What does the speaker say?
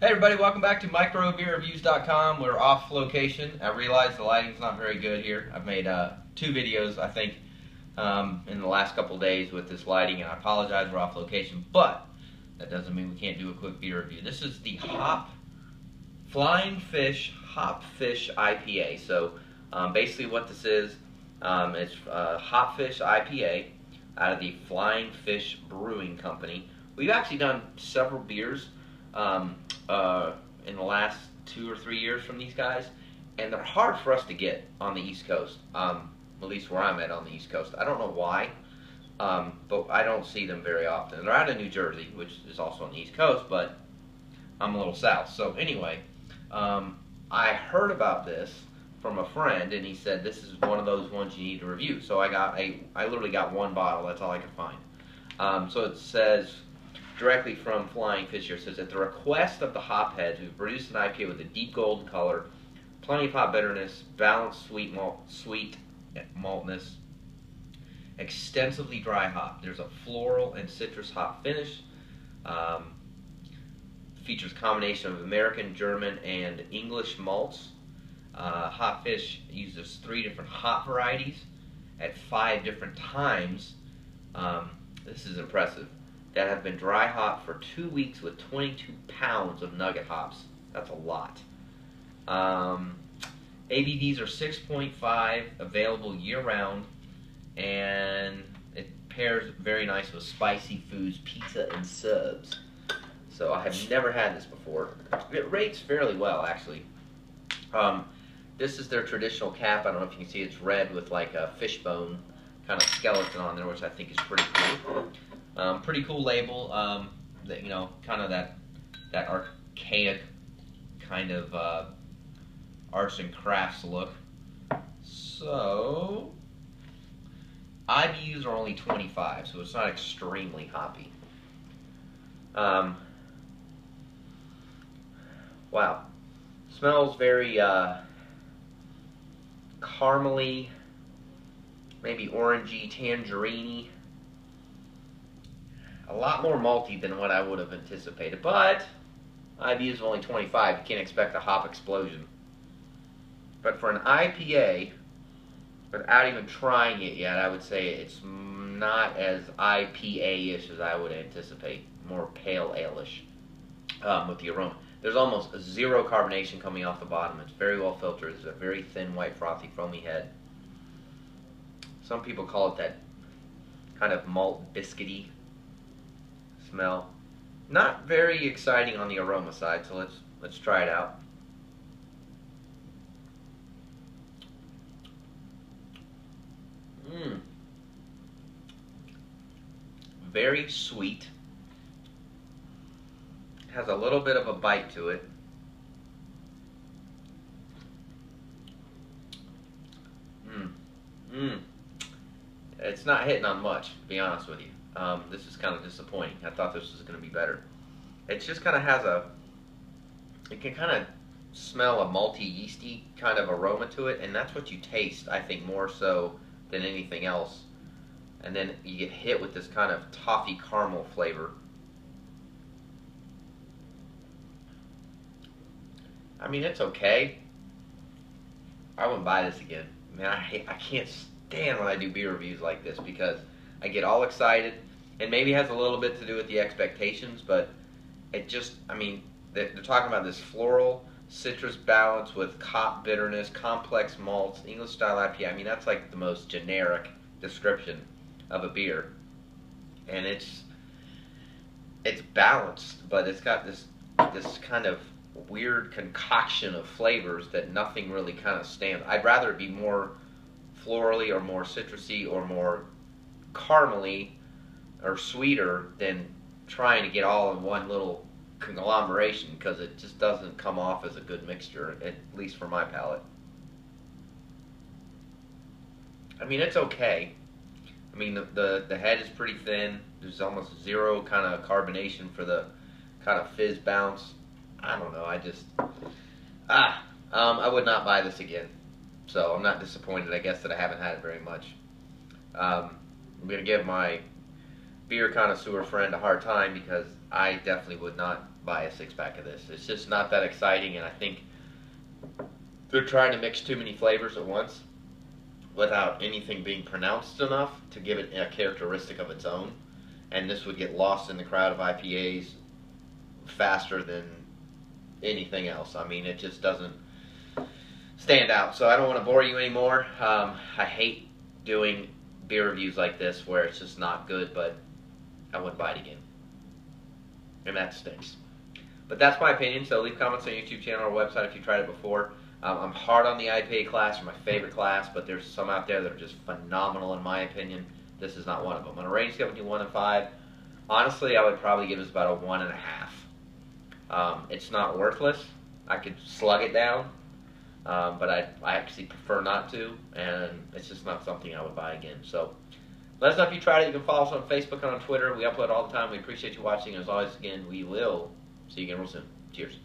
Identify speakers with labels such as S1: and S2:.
S1: Hey everybody, welcome back to microbeerreviews.com. We're off location. I realize the lighting's not very good here. I've made uh, two videos, I think, um, in the last couple days with this lighting, and I apologize we're off location, but that doesn't mean we can't do a quick beer review. This is the Hop Flying Fish Hop Fish IPA. So um, basically what this is, um, it's uh, Hop Fish IPA out of the Flying Fish Brewing Company. We've actually done several beers um, uh, in the last two or three years from these guys, and they're hard for us to get on the East Coast. Um, at least where I'm at on the East Coast. I don't know why, um, but I don't see them very often. They're out of New Jersey, which is also on the East Coast, but I'm a little south. So anyway, um, I heard about this from a friend, and he said this is one of those ones you need to review. So I got a, I literally got one bottle. That's all I could find. Um, so it says directly from Flying Fish here says at the request of the hopheads who produced an IPA with a deep golden color, plenty of hop bitterness, balanced sweet malt, sweet maltness, extensively dry hop. There's a floral and citrus hop finish. Um, features combination of American, German, and English malts. Uh, fish uses three different hop varieties at five different times. Um, this is impressive that have been dry hopped for two weeks with 22 pounds of nugget hops. That's a lot. Um, ABVs are 6.5, available year round, and it pairs very nice with spicy foods, pizza, and subs. So I have never had this before. It rates fairly well, actually. Um, this is their traditional cap. I don't know if you can see it's red with like a fishbone kind of skeleton on there, which I think is pretty cool. Um, pretty cool label. Um, that you know, kind of that that archaic kind of uh, arts and crafts look. So IBUs are only 25, so it's not extremely hoppy. Um, wow, smells very uh, caramely, maybe orangey, tangerine a lot more malty than what I would have anticipated. But IBU is only 25. You can't expect a hop explosion. But for an IPA, without even trying it yet, I would say it's not as IPA-ish as I would anticipate. More pale ale-ish um, with the aroma. There's almost zero carbonation coming off the bottom. It's very well filtered. It's a very thin, white, frothy, foamy head. Some people call it that kind of malt biscuity smell. Not very exciting on the aroma side, so let's let's try it out. Mmm. Very sweet. Has a little bit of a bite to it. Mmm. Mmm. It's not hitting on much, to be honest with you. Um, this is kind of disappointing. I thought this was going to be better. It just kind of has a, it can kind of smell a malty, yeasty kind of aroma to it, and that's what you taste, I think, more so than anything else. And then you get hit with this kind of toffee caramel flavor. I mean, it's okay. I wouldn't buy this again. Man, I, hate, I can't stand when I do beer reviews like this because I get all excited and maybe has a little bit to do with the expectations, but it just, I mean, they're, talking about this floral citrus balance with hop bitterness, complex malts, English style IPA. I mean, that's like the most generic description of a beer, and it's it's balanced, but it's got this this kind of weird concoction of flavors that nothing really kind of stands. I'd rather it be more florally or more citrusy or more caramely or sweeter than trying to get all in one little conglomeration because it just doesn't come off as a good mixture, at least for my palate. I mean, it's okay. I mean, the, the, the head is pretty thin. There's almost zero kind of carbonation for the kind of fizz bounce. I don't know. I just, ah, um, I would not buy this again. So I'm not disappointed, I guess, that I haven't had it very much. Um, I'm going to give my beer connoisseur friend a hard time because I definitely would not buy a six pack of this. It's just not that exciting, and I think they're trying to mix too many flavors at once without anything being pronounced enough to give it a characteristic of its own. And this would get lost in the crowd of IPAs faster than anything else. I mean, it just doesn't stand out. So I don't want to bore you anymore. Um, I hate doing beer reviews like this where it's just not good, but I wouldn't buy it again. And that stinks. But that's my opinion. So leave comments on YouTube channel or website if you tried it before. Um, I'm hard on the IPA class, or my favorite class, but there's some out there that are just phenomenal in my opinion. This is not one of them. On a rating scale between one and five, honestly, I would probably give this about a one and a half. Um, it's not worthless. I could slug it down, um, but I, I actually prefer not to, and it's just not something I would buy again. So let us know if you tried it. You can follow us on Facebook and on Twitter. We upload all the time. We appreciate you watching. As always, again, we will see you again real soon. Cheers.